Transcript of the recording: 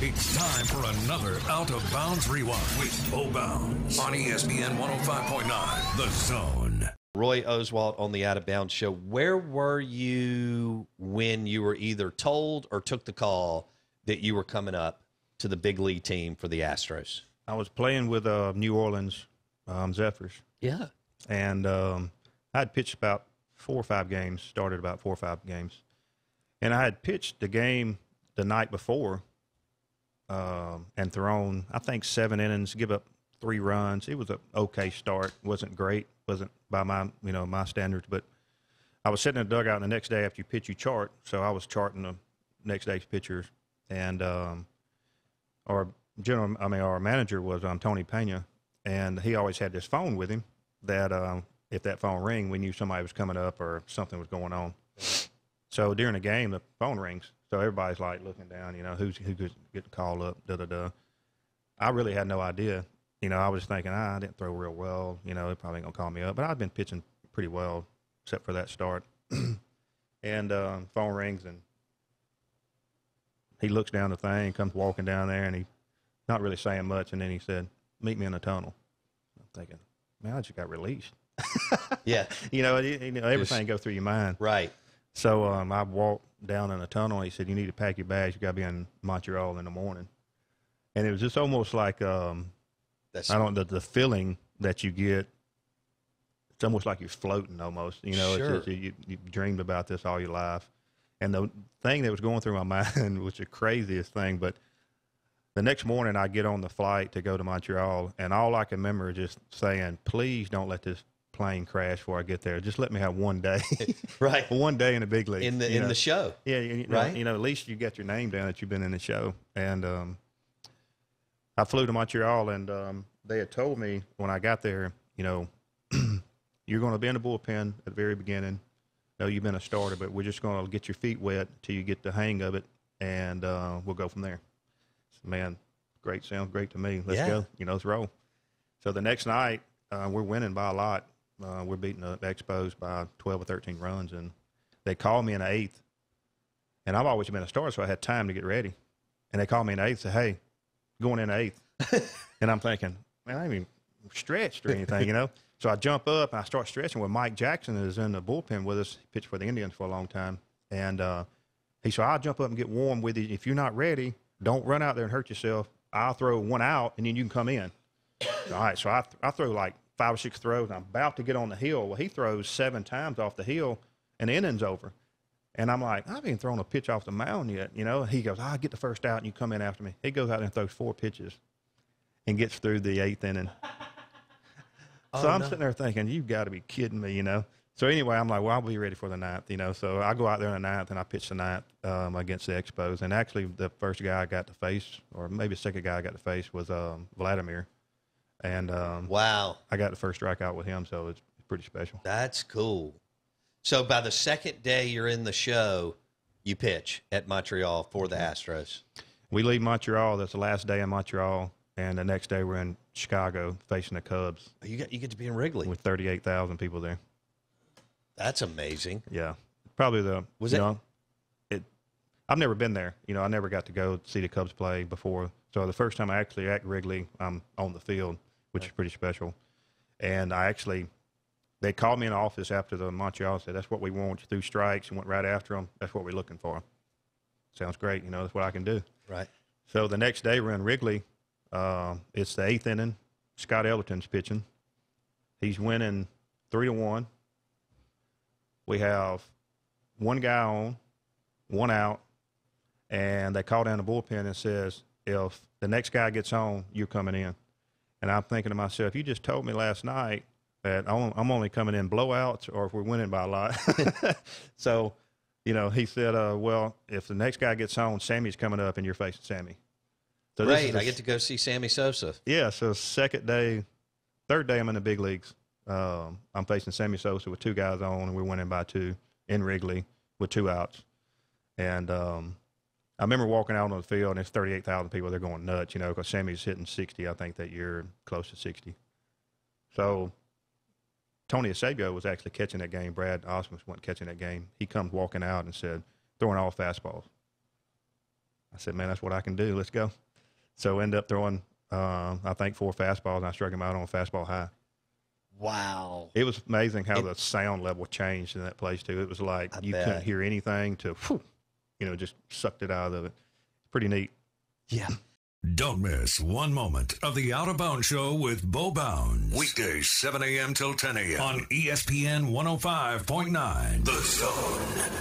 It's time for another Out of Bounds Rewind with Bo Bounds on ESPN 105.9 The Zone. Roy Oswalt on the Out of Bounds show. Where were you when you were either told or took the call that you were coming up to the big league team for the Astros? I was playing with uh, New Orleans um, Zephyrs, Yeah. and um, I had pitched about four or five games, started about four or five games. And I had pitched the game the night before um, and thrown, I think, seven innings, give up three runs. It was an okay start. wasn't great, wasn't by my you know my standards, but I was sitting in the dugout the next day after you pitch, you chart. So I was charting the next day's pitchers, and um, our general, I mean, our manager was um, Tony Pena, and he always had this phone with him that um, if that phone rang, we knew somebody was coming up or something was going on. So during the game, the phone rings. So everybody's like looking down, you know, who's who could get the call up, da da da. I really had no idea. You know, I was thinking, ah, I didn't throw real well. You know, they're probably gonna call me up, but I've been pitching pretty well, except for that start. and um, phone rings, and he looks down the thing, comes walking down there, and he not really saying much, and then he said, "Meet me in the tunnel." I'm thinking, man, I just got released. Yeah. You know, you, you know everything go through your mind. Right. So um, I walked down in a tunnel. And he said, "You need to pack your bags. You got to be in Montreal in the morning." And it was just almost like um, That's I don't the, the feeling that you get. It's almost like you're floating, almost. You know, Sure. it's just, you you dreamed about this all your life, and the thing that was going through my mind was the craziest thing. But the next morning, I get on the flight to go to Montreal, and all I can remember is just saying, "Please don't let this plane crash before I get there. Just let me have one day, right. one day in the big league In the in the show. yeah, you, know, Right? you know, at least you got your name down that you've been in the show. And um, I flew to Montreal, and um, they had told me when I got there, you know, you're going to be in the bullpen at the very beginning. No, you've been a starter, but we're just going to get your feet wet till you get the hang of it, and uh, we'll go from there. So, man, great, sounds great to me. Let's Yeah. go. You know, let's roll. So the next night, uh, we're winning by a lot. Uh, we're beating the Expos by 12 or 13 runs, and they called me in the eighth. And I've always been a starter, so I had time to get ready. And they called me in the eighth, say, "Hey, going in the eighth. and I'm thinking, man, I ain't even stretched or anything, you know. So I jump up and I start stretching. Well, Mike Jackson is in the bullpen with us. He pitched for the Indians for a long time, and uh, he said, "I'll jump up and get warm with you. If you're not ready, don't run out there and hurt yourself. I'll throw one out, and then you can come in." All right, so I, I throw like five or six throws. And I'm about to get on the hill. Well, he throws seven times off the hill, and the inning's over. And I'm like, I haven't thrown a pitch off the mound yet, you know. He goes, I'll get the first out, and you come in after me. He goes out and throws four pitches, and gets through the eighth inning. so I'm sitting there thinking, you've got to be kidding me, you know. So anyway, I'm like, well, I'll be ready for the ninth, you know. So I go out there in the ninth, and I pitch the ninth um, against the Expos. And actually, the first guy I got to face, or maybe the second guy I got to face, was um, Vladimir. And um, Wow. I got the first strikeout with him, so it's pretty special. That's cool. So by the second day you're in the show, you pitch at Montreal for the Astros. We leave Montreal. That's the last day in Montreal, and the next day we're in Chicago facing the Cubs You get you get to be in Wrigley. with 38,000 people there. That's amazing. Yeah, probably the Was you it- know, it. I've never been there. You know, I never got to go see the Cubs play before. So the first time I actually at Wrigley, I'm on the field, which is pretty special. And I actually, they called me in the office after the Montreal and said, "That's what we want. You threw strikes and went right after them. That's what we're looking for." Sounds great. You know, that's what I can do. Right. So the next day we're in Wrigley. Uh, it's the eighth inning. Scott Elarton's pitching. He's winning three to one. We have one guy on, one out, and they call down the bullpen and says, if the next guy gets on, you're coming in. And I'm thinking to myself, you just told me last night that I'm I'm only coming in blowouts or if we're winning by a lot. so, you know, he said, uh, well, if the next guy gets on, Sammy's coming up and you're facing Sammy. So Great. I get to go see Sammy Sosa. yeah, so second day, third day I'm in the big leagues. Um, I'm facing Sammy Sosa with two guys on, and we're winning by two in Wrigley with two outs. And um, I remember walking out on the field, and it's 38,000 people. They're going nuts, you know, because Sammy's hitting 60, I think, that year, close to 60. So Tony Eusebio was actually catching that game. Brad Ausmus wasn't catching that game. He comes walking out and said, throwing all fastballs. I said, man, that's what I can do. Let's go. So end up throwing, um, I think four fastballs, and I struck him out on a fastball high. Wow. It was amazing how the sound level changed in that place too. It was like I you bet. couldn't hear anything to, whew, you know, just sucked it out of it. Pretty neat. Yeah. Don't miss one moment of the Out of Bounds Show with Bo Bounds. Weekdays, 7 a.m. till 10 a.m. on E ESPN 105.9. The Zone.